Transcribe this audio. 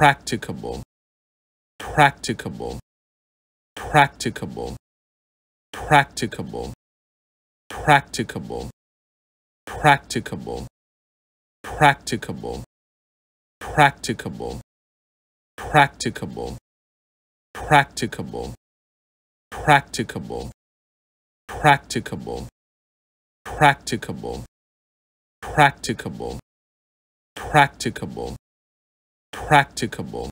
practicable practicable practicable practicable practicable practicable practicable practicable practicable practicable practicable practicable practicable practicable practicable practicable